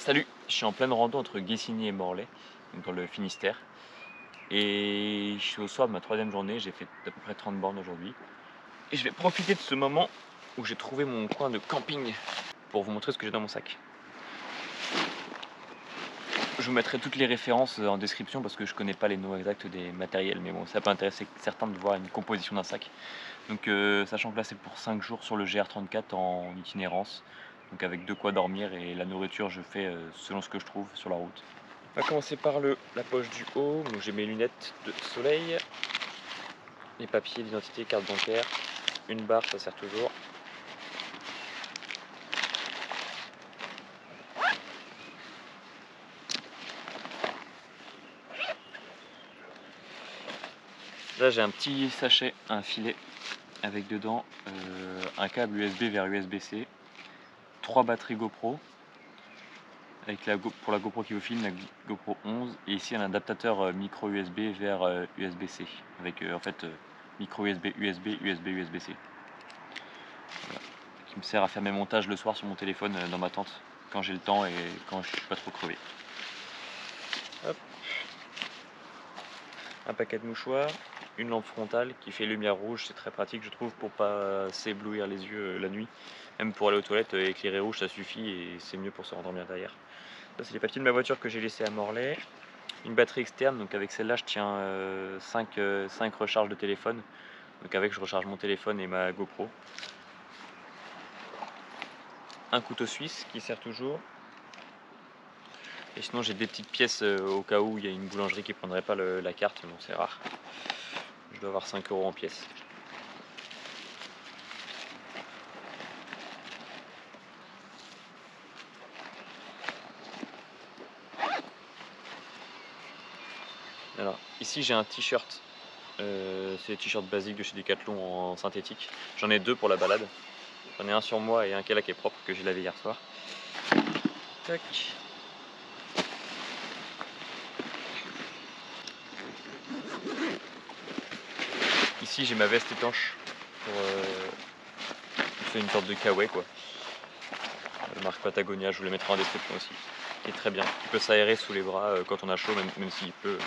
Salut, je suis en pleine rando entre Guessigny et Morlaix, dans le Finistère. Et je suis au soir de ma troisième journée, j'ai fait à peu près 30 bornes aujourd'hui. Et je vais profiter de ce moment où j'ai trouvé mon coin de camping pour vous montrer ce que j'ai dans mon sac. Je vous mettrai toutes les références en description parce que je connais pas les noms exacts des matériels, mais bon, ça peut intéresser certains de voir une composition d'un sac. Donc, euh, sachant que là, c'est pour 5 jours sur le GR34 en itinérance, donc avec de quoi dormir et la nourriture, je fais euh, selon ce que je trouve sur la route. On va commencer par le, la poche du haut, donc j'ai mes lunettes de soleil, les papiers d'identité, carte bancaire, une barre, ça sert toujours. Là j'ai un petit sachet, un filet avec dedans euh, un câble USB vers USB-C, trois batteries GoPro, avec la pour la GoPro qui vous filme, la GoPro 11, et ici un adaptateur euh, micro USB vers USB-C, euh, avec en fait micro USB, USB, USB, USB-C. Qui me sert à faire mes montages le soir sur mon téléphone dans ma tente, quand j'ai le temps et quand je suis pas trop crevé. Un paquet de mouchoirs, une lampe frontale qui fait lumière rouge, c'est très pratique je trouve pour pas s'éblouir les yeux euh, la nuit. Même pour aller aux toilettes, euh, éclairer rouge ça suffit et c'est mieux pour se rendormir derrière. Ça c'est les papiers de ma voiture que j'ai laissé à Morlaix. Une batterie externe, donc avec celle-là je tiens 5, euh, recharges de téléphone. Donc avec je recharge mon téléphone et ma GoPro. Un couteau suisse qui sert toujours. Et sinon j'ai des petites pièces au cas où il y a une boulangerie qui prendrait pas la carte, bon c'est rare. Je dois avoir 5 euros en pièces. Alors, ici j'ai un t-shirt. Euh, c'est le t-shirt basique de chez Decathlon en synthétique. J'en ai deux pour la balade. J'en ai un sur moi et un qui est là qui est propre que j'ai lavé hier soir. Tac. J'ai ma veste étanche pour euh, une sorte de kawaii quoi. La marque Patagonia, je vous la mettrai en description aussi. Qui est très bien. Il peut s'aérer sous les bras euh, quand on a chaud, même, même s'il peut.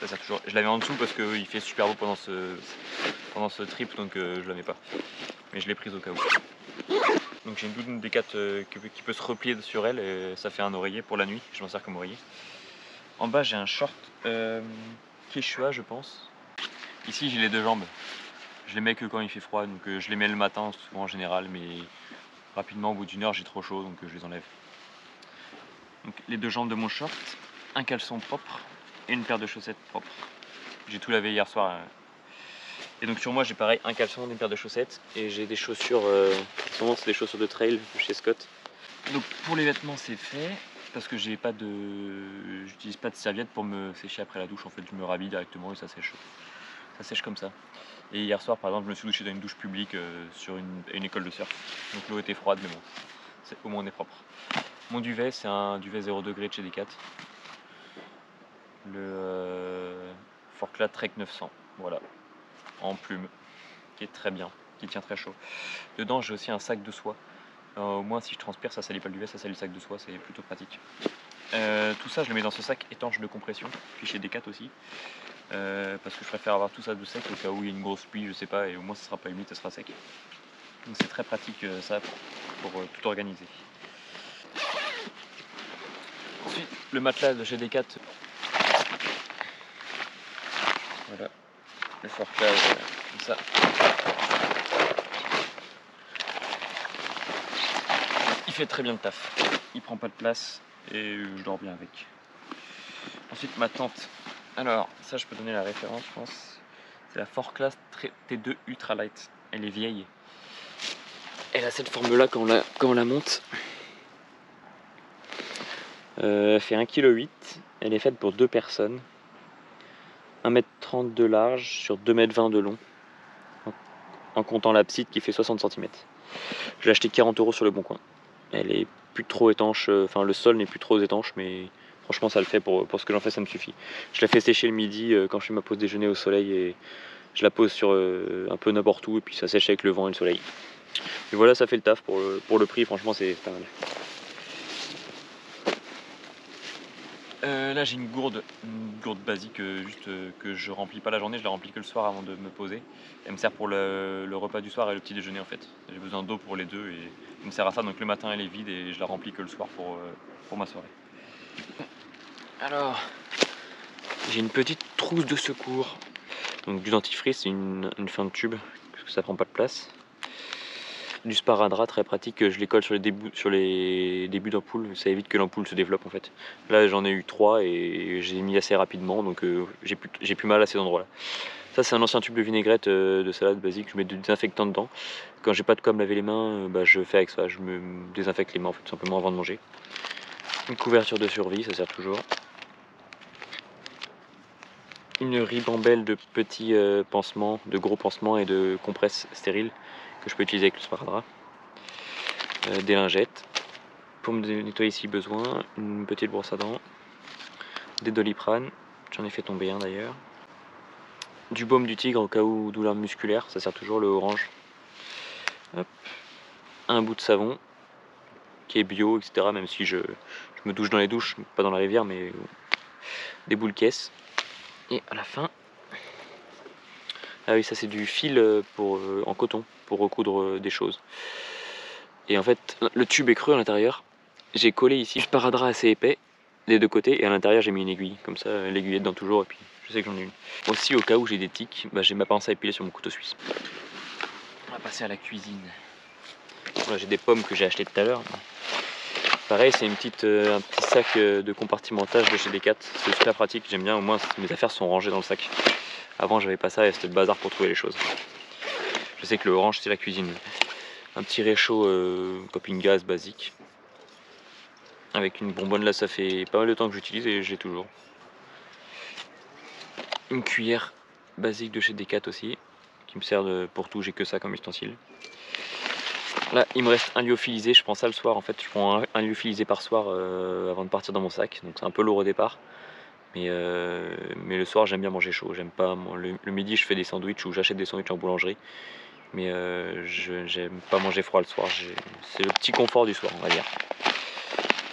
Ça sert toujours. Je l'avais en dessous parce qu'il fait super beau pendant ce, pendant ce trip donc euh, je la mets pas. Mais je l'ai prise au cas où. Donc j'ai une doudoune des 4 qui peut se replier sur elle et ça fait un oreiller pour la nuit. Je m'en sers comme oreiller. En bas j'ai un short Quechua je pense Ici j'ai les deux jambes. Je les mets que quand il fait froid, donc euh, je les mets le matin souvent en général, mais rapidement au bout d'une heure j'ai trop chaud donc euh, je les enlève. Donc les deux jambes de mon short, un caleçon propre et une paire de chaussettes propres. J'ai tout lavé hier soir. Euh. Et donc sur moi j'ai pareil un caleçon, une paire de chaussettes et j'ai des chaussures, euh, c'est des chaussures de trail chez Scott. Donc pour les vêtements c'est fait parce que j'ai pas j'utilise pas de serviette pour me sécher après la douche en fait je me rhabille directement et ça sèche ça sèche comme ça. Et hier soir, par exemple, je me suis douché dans une douche publique euh, sur une, école de surf. Donc l'eau était froide, mais bon, au moins on est propre. Mon duvet, c'est un duvet 0 degré de chez Decat. Le euh, Trek 900, voilà, en plume, qui est très bien, qui tient très chaud. Dedans, j'ai aussi un sac de soie. Euh, au moins, si je transpire, ça salit pas le duvet, ça salit le sac de soie, c'est plutôt pratique. Tout ça, je le mets dans ce sac étanche de compression, puis chez Decat aussi. Euh, parce que je préfère avoir tout ça de sec au cas où il y a une grosse pluie, je sais pas, et au moins ça sera pas humide, ça sera sec. Donc c'est très pratique euh, ça pour, euh, tout organiser. Ensuite, le matelas de chez Decat. Voilà, le forclage comme ça. Il fait très bien le taf, il prend pas de place et je dors bien avec. Ensuite ma tente alors, ça je peux donner la référence, je pense. C'est la Forclaz T2 Ultralight. Elle est vieille. Elle a cette forme-là quand, on la, monte. Euh, elle fait 1,8 kg. Elle est faite pour deux personnes. 1m30 de large sur 2m20 de long. En, comptant la petite qui fait 60 cm. Je l'ai acheté 40 euros sur le bon coin. Elle est plus trop étanche, euh, enfin le sol n'est plus trop étanche, mais Franchement, ça le fait pour, ce que j'en fais, ça me suffit. Je la fais sécher le midi euh, quand je fais ma pause déjeuner au soleil et je la pose sur euh, un peu n'importe où et puis ça sèche avec le vent et le soleil. Et voilà, ça fait le taf pour le, pour le prix, franchement, c'est pas mal. Euh, là j'ai une gourde, basique euh, juste euh, que je remplis pas la journée, je la remplis que le soir avant de me poser. Elle me sert pour le, repas du soir et le petit déjeuner en fait. J'ai besoin d'eau pour les deux et elle me sert à ça donc le matin elle est vide et je la remplis que le soir pour, pour ma soirée. Alors j'ai une petite trousse de secours. Donc du dentifrice, une, une fin de tube parce que ça prend pas de place. Du sparadrap très pratique, je les colle sur les débuts, sur les d'ampoule, ça évite que l'ampoule se développe en fait. Là j'en ai eu trois et j'ai mis assez rapidement donc euh, j'ai plus, mal à ces endroits là. Ça c'est un ancien tube de vinaigrette euh, de salade basique, je mets du désinfectant dedans. Quand j'ai pas de quoi me laver les mains, euh, bah, je fais avec ça, je me désinfecte les mains en fait, tout simplement avant de manger. Une couverture de survie, ça sert toujours. Une ribambelle de petits euh, pansements, de gros pansements et de compresses stériles je peux utiliser avec le sparadrap. Euh, des lingettes pour me nettoyer si besoin, une petite brosse à dents, des doliprane, j'en ai fait tomber un d'ailleurs, du baume du tigre au cas où douleur musculaire, ça sert toujours le orange, un bout de savon qui est bio, etc. Même si je, je me douche dans les douches, pas dans la rivière, mais des boules caisses. Et à la fin, ah oui, ça c'est du fil euh, pour, euh, en coton pour recoudre euh, des choses. Et en fait, le tube est creux à l'intérieur. J'ai collé ici le sparadrap assez épais des deux côtés et à l'intérieur j'ai mis une aiguille. Comme ça, l'aiguillette dans toujours et puis je sais que j'en ai une. Aussi, au cas où j'ai des tics, bah, j'ai ma pince à épiler sur mon couteau suisse. On va passer à la cuisine. J'ai des pommes que j'ai achetées tout à l'heure. Pareil, c'est un petit sac de compartimentage de chez Decat. C'est super pratique, j'aime bien. Au moins, mes affaires sont rangées dans le sac. Avant, j'avais pas ça et c'était le bazar pour trouver les choses. Je sais que le orange, c'est la cuisine. Un petit réchaud euh, copine gaz basique. Avec une bonbonne là, ça fait pas mal de temps que j'utilise et j'ai toujours. Une cuillère basique de chez Decat aussi, qui me sert de, pour tout, j'ai que ça comme ustensile. Là, il me reste un lyophilisé, je prends ça le soir en fait. Je prends un, un lyophilisé par soir euh, avant de partir dans mon sac, donc c'est un peu lourd au départ. Mais, euh, mais le soir, j'aime bien manger chaud. J'aime pas. le, le midi, je fais des sandwichs ou j'achète des sandwichs en boulangerie. Mais euh, j'aime pas manger froid le soir. C'est le petit confort du soir, on va dire.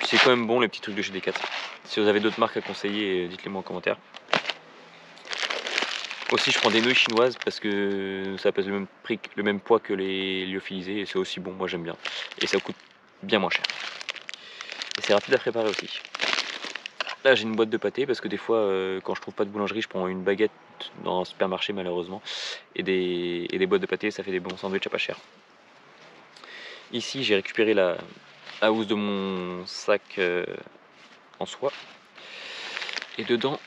C'est quand même bon les petits trucs de chez Decat. Si vous avez d'autres marques à conseiller, dites-les moi en commentaire. Aussi, je prends des nouilles chinoises parce que ça pèse le même prix, le même poids que les lyophilisés et c'est aussi bon. Moi, j'aime bien. Et ça coûte bien moins cher. Et c'est rapide à préparer aussi. Là, j'ai une boîte de pâté parce que des fois, euh, quand je trouve pas de boulangerie, je prends une baguette dans un supermarché malheureusement et des, et des boîtes de pâté, ça fait des bons sandwichs à pas cher. Ici, j'ai récupéré la, housse de mon sac euh, en soie et dedans,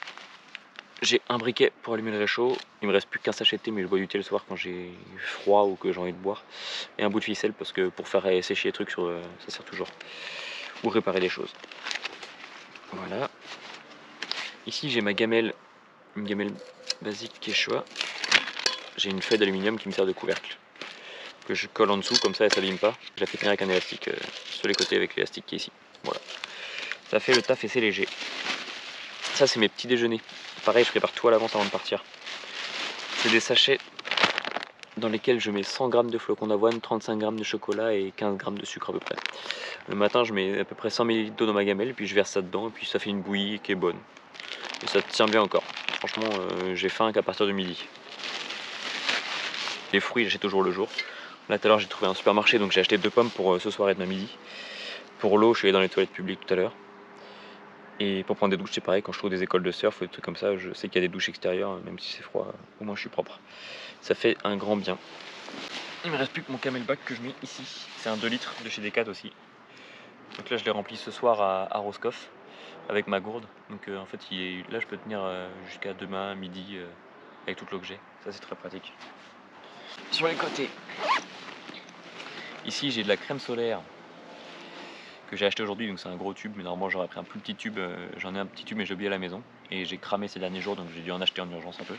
j'ai un briquet pour allumer le réchaud. Il me reste plus qu'un sachet de thé, mais je bois du thé le soir quand j'ai froid ou que j'ai envie de boire. Et un bout de ficelle parce que pour faire sécher les trucs, euh, ça sert toujours. Ou réparer les choses. Voilà. Ici, j'ai ma gamelle, une gamelle basique Quechua. J'ai une feuille d'aluminium qui me sert de couvercle. Que je colle en dessous, comme ça elle s'abîme pas. Je la fais tenir avec un élastique euh, sur les côtés avec l'élastique qui est ici. Voilà. Ça fait le taf et c'est léger. Ça, c'est mes petits déjeuners. Pareil, je prépare tout à l'avance avant de partir. C'est des sachets dans lesquels je mets 100 g de flocons d'avoine, 35 g de chocolat et 15 g de sucre à peu près. Le matin, je mets à peu près 100 ml d'eau dans ma gamelle, puis je verse ça dedans, et puis ça fait une bouillie qui est bonne. Et ça tient bien encore. Franchement, euh, j'ai faim qu'à partir de midi. Les fruits, j'achète toujours le jour. Là, tout à l'heure, j'ai trouvé un supermarché, donc j'ai acheté deux pommes pour euh, ce soir et demain midi. Pour l'eau, je suis allé dans les toilettes publiques tout à l'heure. Et pour prendre des douches, c'est pareil, quand je trouve des écoles de surf ou des trucs comme ça, je sais qu'il y a des douches extérieures, même si c'est froid, au moins je suis propre. Ça fait un grand bien. Il me reste plus que mon camelback que je mets ici. C'est un 2 litres de chez Decat aussi. Donc là, je l'ai rempli ce soir à, à Roscoff avec ma gourde. Donc euh, en fait, il est- là, je peux tenir euh, jusqu'à demain, midi, euh, avec toute l'eau que j'ai. Ça, c'est très pratique. Sur les côtés, ici, j'ai de la crème solaire que j'ai acheté aujourd'hui, donc c'est un gros tube, mais normalement j'aurais pris un plus petit tube. euh, J'en ai un petit tube, mais j'ai oublié à la maison. Et j'ai cramé ces derniers jours, donc j'ai dû en acheter en urgence un peu.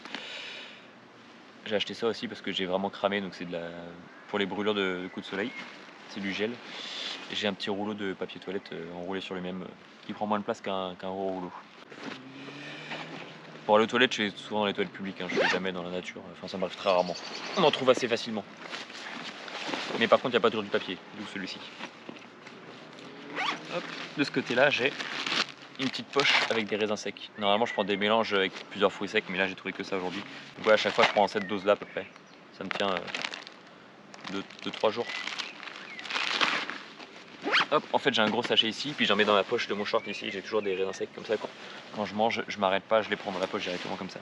J'ai acheté ça aussi parce que j'ai vraiment cramé, donc c'est de la pour les brûlures de, coups de soleil. C'est du gel. J'ai un petit rouleau de papier toilette euh, enroulé sur le même, euh, qui prend moins de place qu'un qu'un gros rouleau. Pour aller aux toilettes, je vais souvent dans les toilettes publiques, hein, je ne vais jamais dans la nature. Enfin, ça m'arrive très rarement. On en trouve assez facilement. Mais par contre, il n'y a pas toujours du papier, d'où celui-ci. De ce côté-là, j'ai une petite poche avec des raisins secs. Normalement, je prends des mélanges avec plusieurs fruits secs, mais là, j'ai trouvé que ça aujourd'hui. Donc, à chaque fois, je prends cette dose-là à peu près. Ça me tient 2-3 jours. Hop, en fait, j'ai un gros sachet ici, puis j'en mets dans la poche de mon short ici. J'ai toujours des raisins secs comme ça. Quand, je mange, je m'arrête pas, je les prends dans la poche directement comme ça.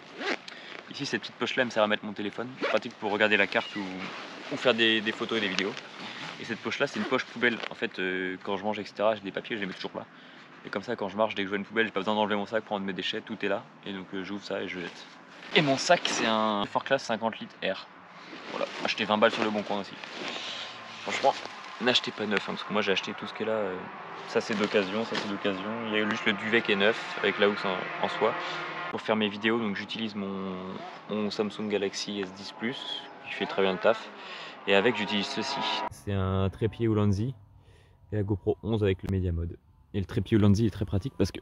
Ici, cette petite poche-là me sert à mettre mon téléphone. Pratique pour regarder la carte ou, faire des photos et des vidéos. Et cette poche là, c'est une poche poubelle. En fait, euh, quand je mange, etc., j'ai des papiers, je les mets toujours là. Et comme ça, quand je marche, dès que je vois une poubelle, j'ai pas besoin d'enlever mon sac, prendre mes déchets, tout est là. Et donc, euh, j'ouvre ça et je jette. Et mon sac, c'est un Fort Class 50 litres R. Voilà, acheté 20 balles sur le bon coin aussi. Franchement, n'achetez pas neuf, hein, parce que moi j'ai acheté tout ce qui est là. euh, ça c'est d'occasion, ça c'est d'occasion. Il y a juste le duvet qui est neuf, avec la housse en, en soie. Pour faire mes vidéos, donc j'utilise mon, mon Samsung Galaxy S10 Plus, qui fait très bien le taf. Et avec, j'utilise ceci. C'est un trépied Ulanzi et la GoPro 11 avec le Media Mode. Et le trépied Ulanzi est très pratique parce que.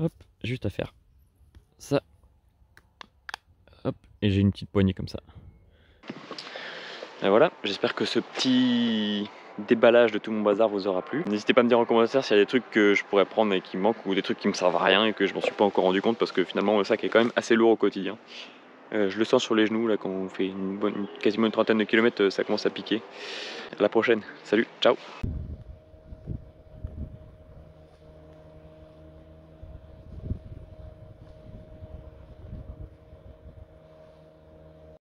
Hop, juste à faire ça. Hop, et j'ai une petite poignée comme ça. Et voilà, j'espère que ce petit déballage de tout mon bazar vous aura plu. N'hésitez pas à me dire en commentaire s'il y a des trucs que je pourrais prendre et qui me manquent ou des trucs qui me servent à rien et que je m'en suis pas encore rendu compte parce que finalement le sac est quand même assez lourd au quotidien. Euh, je le sens sur les genoux là quand on fait quasiment une trentaine de kilomètres, euh, ça commence à piquer. À la prochaine, salut, ciao